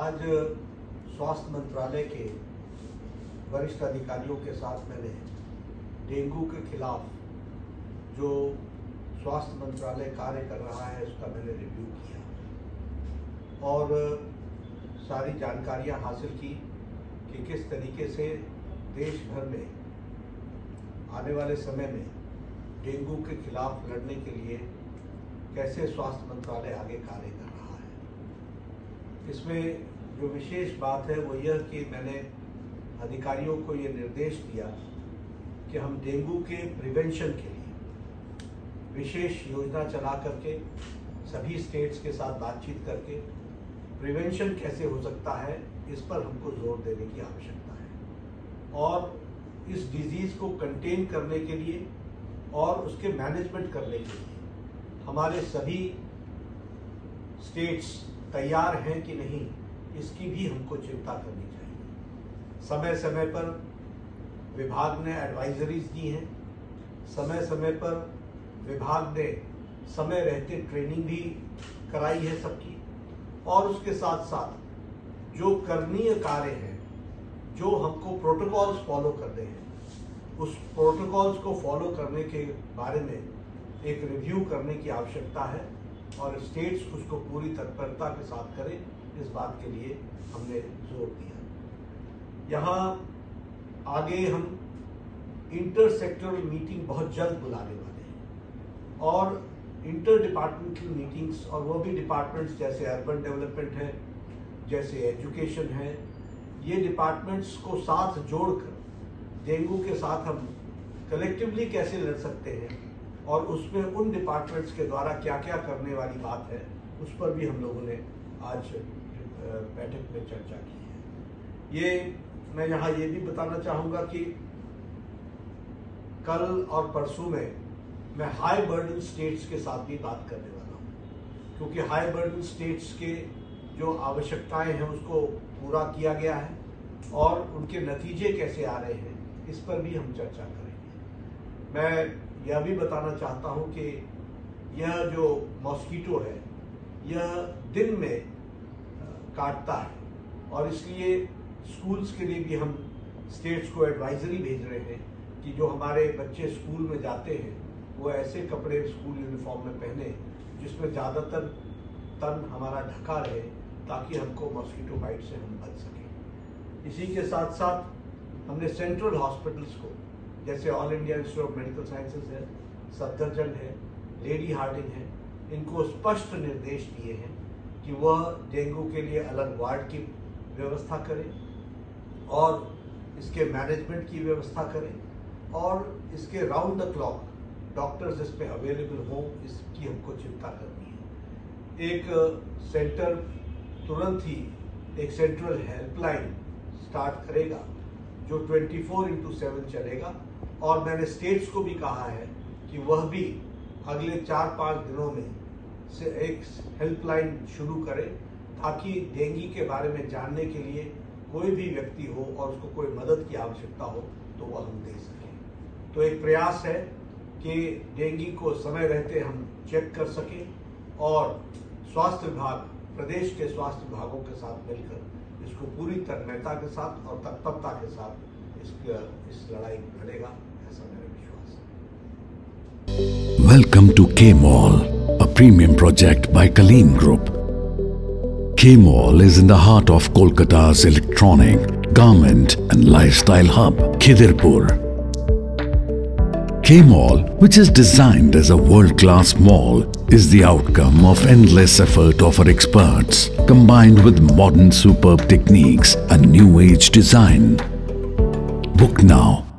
आज स्वास्थ्य मंत्रालय के वरिष्ठ अधिकारियों के साथ मैंने डेंगू के खिलाफ जो स्वास्थ्य मंत्रालय कार्य कर रहा है, उसका मैंने रिव्यू किया। और सारी जानकारियाँ हासिल की कि किस तरीके से देश भर में आने वाले समय में डेंगू के खिलाफ लड़ने के लिए कैसे स्वास्थ्य मंत्रालय आगे कार्य कर रहा है। इसमें जो विशेष बात है, वो यह कि मैंने अधिकारियों को ये निर्देश दिया कि हम डेंगू के प्रिवेंशन के लिए विशेष योजना चला करके, सभी स्टेट्स के साथ बातचीत करके प्रिवेंशन कैसे हो सकता है, इस पर हमको ज़ोर देने की आवश्यकता है। और इस डिज़ीज़ को कंटेन करने के लिए और उसके मैनेजमेंट करने के लिए हमारे सभी स्टेट्स तैयार हैं कि नहीं, इसकी भी हमको चिंता करनी चाहिए। समय समय पर विभाग ने एडवाइजरीज दी हैं। समय समय पर विभाग ने समय रहते ट्रेनिंग भी कराई है सबकी। और उसके साथ साथ जो करणीय कार्य हैं, जो हमको प्रोटोकॉल्स फॉलो करने हैं, उस प्रोटोकॉल्स को फॉलो करने के बारे में एक रिव्यू करने की आवश्यकता है। और स्टेट्स उसको पूरी तत्परता के साथ करें, इस बात के लिए हमने ज़ोर दिया। यहाँ आगे हम इंटर सेक्टरल मीटिंग बहुत जल्द बुलाने वाले हैं। और इंटर डिपार्टमेंटल मीटिंग्स और वो भी डिपार्टमेंट्स जैसे अर्बन डेवलपमेंट है, जैसे एजुकेशन है, ये डिपार्टमेंट्स को साथ जोड़कर डेंगू के साथ हम कलेक्टिवली कैसे लड़ सकते हैं और उसमें उन डिपार्टमेंट्स के द्वारा क्या क्या करने वाली बात है, उस पर भी हम लोगों ने आज बैठक में चर्चा की है। ये, मैं यहाँ ये भी बताना चाहूँगा कि कल और परसों में मैं हाई बर्डन स्टेट्स के साथ भी बात करने वाला हूँ। क्योंकि हाई बर्डन स्टेट्स के जो आवश्यकताएँ हैं, उसको पूरा किया गया है और उनके नतीजे कैसे आ रहे हैं, इस पर भी हम चर्चा करेंगे। मैं यह भी बताना चाहता हूँ कि यह जो मॉस्किटो है, यह दिन में काटता है। और इसलिए स्कूल्स के लिए भी हम स्टेट्स को एडवाइजरी भेज रहे हैं कि जो हमारे बच्चे स्कूल में जाते हैं, वो ऐसे कपड़े स्कूल यूनिफॉर्म में पहने जिसमें ज़्यादातर तन हमारा ढका रहे ताकि हमको मॉस्किटो बाइट से हम बच सकें। इसी के साथ साथ हमने सेंट्रल हॉस्पिटल्स को जैसे all India institute of medical sciences है सफदरजंग है लेडी हार्डिंग है, इनको स्पष्ट निर्देश दिए हैं कि वह डेंगू के लिए अलग वार्ड की व्यवस्था करें और इसके मैनेजमेंट की व्यवस्था करें और इसके राउंड द क्लॉक डॉक्टर्स इस पर अवेलेबल हों, इसकी हमको चिंता करनी है। एक सेंटर तुरंत ही एक सेंट्रल हेल्पलाइन स्टार्ट करेगा, जो 24 फोर इंटू सेवन चलेगा। और मैंने स्टेट्स को भी कहा है कि वह भी अगले चार पाँच दिनों में से एक हेल्पलाइन शुरू करें ताकि डेंगी के बारे में जानने के लिए कोई भी व्यक्ति हो और उसको कोई मदद की आवश्यकता हो तो वह हम दे सकें। तो एक प्रयास है कि डेंगी को समय रहते हम चेक कर सकें और स्वास्थ्य विभाग, प्रदेश के स्वास्थ्य विभागों के साथ मिलकर इसको पूरी तन्मयता के साथ और तत्परता के साथ इस इस लड़ाई लड़ेगा। Welcome to K-Mall, a premium project by Kaleen Group. K-Mall is in the heart of Kolkata's electronic, garment and lifestyle hub, Khidirpur. K-Mall, which is designed as a world-class mall, is the outcome of endless effort of our experts, combined with modern superb techniques and new age design. Book now